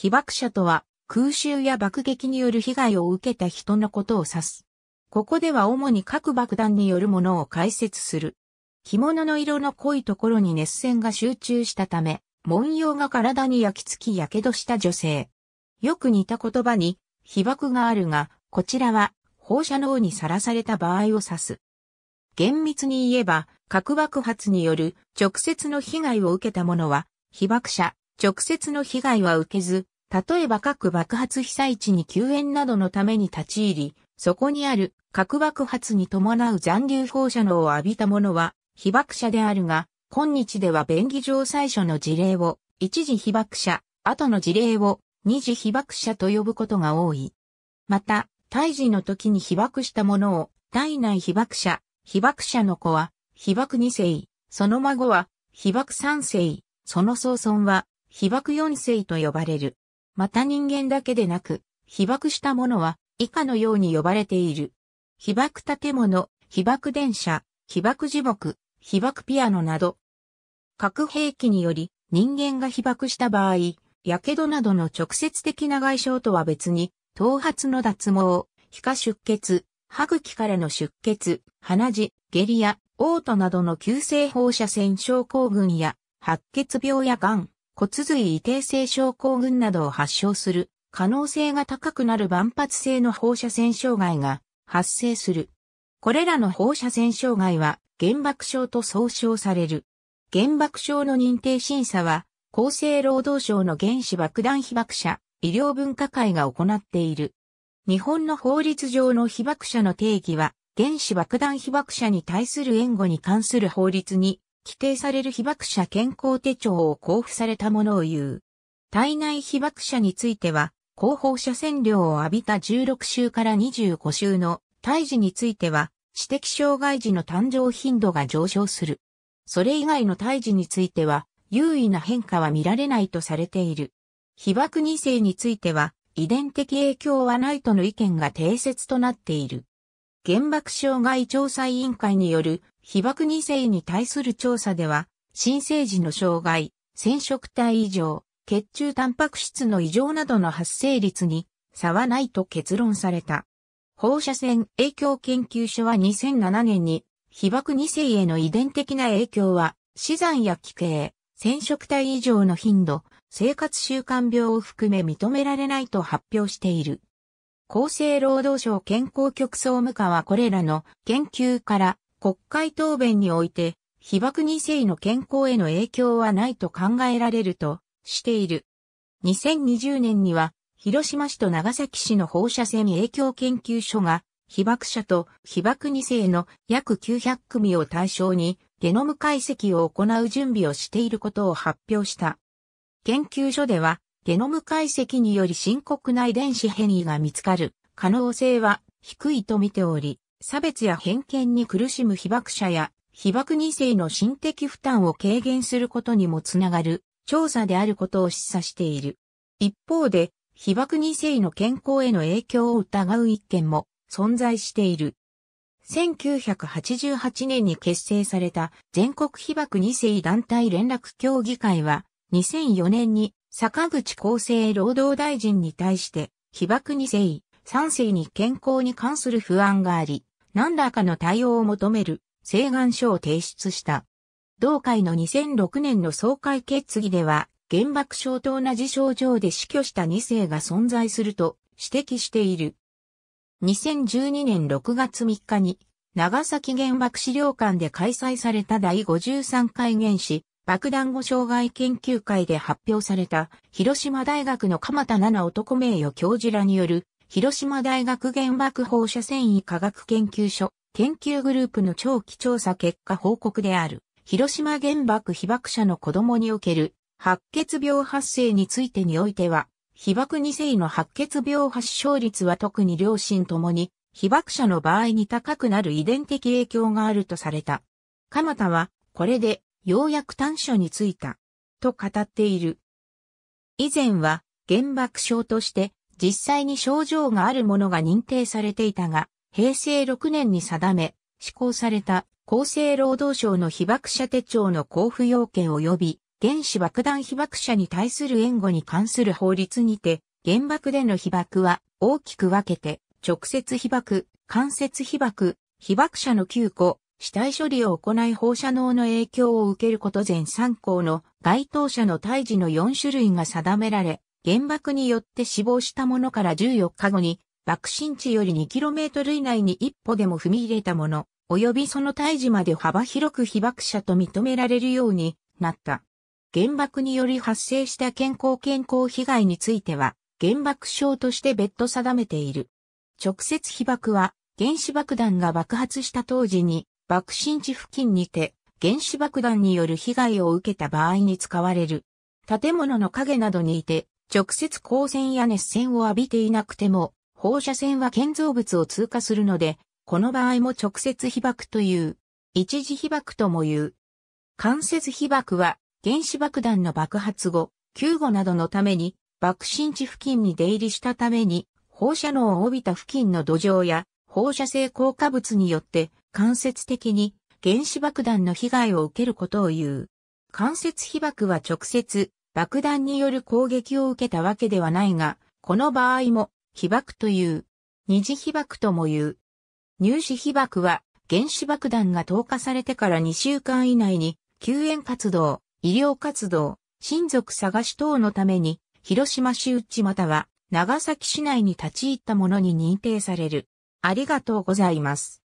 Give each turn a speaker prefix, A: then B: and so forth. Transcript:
A: 被爆者とは空襲や爆撃による被害を受けた人のことを指す。ここでは主に各爆弾によるものを解説する。着物の色の濃いところに熱線が集中したため、文様が体に焼き付き火傷した女性。よく似た言葉に被爆があるが、こちらは放射能にさらされた場合を指す。厳密に言えば、核爆発による直接の被害を受けた者は、被爆者、直接の被害は受けず、例えば各爆発被災地に救援などのために立ち入り、そこにある核爆発に伴う残留放射能を浴びた者は被爆者であるが、今日では便宜上最初の事例を一時被爆者、後の事例を二次被爆者と呼ぶことが多い。また、胎児の時に被爆した者を体内被爆者、被爆者の子は被爆二世、その孫は被爆三世、その祖孫は被爆四世と呼ばれる。また人間だけでなく、被爆した者は以下のように呼ばれている。被爆建物、被爆電車、被爆樹木、被爆ピアノなど。核兵器により人間が被爆した場合、火傷などの直接的な外傷とは別に、頭髪の脱毛、皮下出血、歯茎からの出血、鼻血、下痢や嘔吐などの急性放射線症候群や白血病や癌、骨髄異定性症候群などを発症する可能性が高くなる万発性の放射線障害が発生する。これらの放射線障害は原爆症と総称される。原爆症の認定審査は厚生労働省の原子爆弾被爆者医療分科会が行っている。日本の法律上の被爆者の定義は原子爆弾被爆者に対する援護に関する法律に規定される被爆者健康手帳を交付されたものを言う。体内被爆者については、高放射線量を浴びた16週から25週の胎児については、知的障害児の誕生頻度が上昇する。それ以外の胎児については、優位な変化は見られないとされている。被爆2世については、遺伝的影響はないとの意見が定説となっている。原爆障害調査委員会による被爆2世に対する調査では、新生児の障害、染色体異常、血中タンパク質の異常などの発生率に差はないと結論された。放射線影響研究所は2007年に被爆2世への遺伝的な影響は死産や奇形、染色体異常の頻度、生活習慣病を含め認められないと発表している。厚生労働省健康局総務課はこれらの研究から国会答弁において、被爆2世の健康への影響はないと考えられるとしている。2020年には、広島市と長崎市の放射線影響研究所が、被爆者と被爆2世の約900組を対象に、ゲノム解析を行う準備をしていることを発表した。研究所では、ゲノム解析により深刻な遺伝子変異が見つかる可能性は低いと見ており、差別や偏見に苦しむ被爆者や被爆2世の心的負担を軽減することにもつながる調査であることを示唆している。一方で、被爆2世の健康への影響を疑う一件も存在している。1988年に結成された全国被爆2世団体連絡協議会は2004年に坂口厚生労働大臣に対して被爆2世、3世に健康に関する不安があり、何らかの対応を求める請願書を提出した。同会の2006年の総会決議では、原爆症と同じ症状で死去した2世が存在すると指摘している。2012年6月3日に、長崎原爆資料館で開催された第53回原子爆弾後障害研究会で発表された、広島大学の鎌田七男名誉教授らによる、広島大学原爆放射線維科学研究所研究グループの長期調査結果報告である。広島原爆被爆者の子供における白血病発生についてにおいては、被爆2世の白血病発症率は特に両親ともに被爆者の場合に高くなる遺伝的影響があるとされた。鎌田はこれでようやく短所についたと語っている。以前は原爆症として実際に症状があるものが認定されていたが、平成6年に定め、施行された厚生労働省の被爆者手帳の交付要件及び原子爆弾被爆者に対する援護に関する法律にて、原爆での被爆は大きく分けて、直接被爆、間接被爆、被爆者の救護、死体処理を行い放射能の影響を受けること全3項の該当者の胎児の4種類が定められ、原爆によって死亡したものから14日後に、爆心地より 2km 以内に一歩でも踏み入れたもの、及びその胎児まで幅広く被爆者と認められるようになった。原爆により発生した健康健康被害については、原爆症として別途定めている。直接被爆は、原子爆弾が爆発した当時に、爆心地付近にて、原子爆弾による被害を受けた場合に使われる。建物の影などにいて、直接光線や熱線を浴びていなくても、放射線は建造物を通過するので、この場合も直接被爆という。一時被爆とも言う。間接被爆は、原子爆弾の爆発後、救護などのために、爆心地付近に出入りしたために、放射能を帯びた付近の土壌や、放射性硬化物によって、間接的に原子爆弾の被害を受けることを言う。間接被爆は直接爆弾による攻撃を受けたわけではないが、この場合も被爆という。二次被爆とも言う。入試被爆は原子爆弾が投下されてから2週間以内に救援活動、医療活動、親族探し等のために広島市内または長崎市内に立ち入ったものに認定される。ありがとうございます。